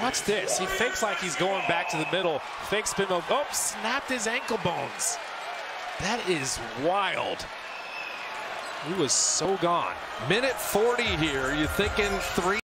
Watch this. He fakes like he's going back to the middle. Fake spin move. Oh, snapped his ankle bones. That is wild. He was so gone. Minute 40 here. You thinking three?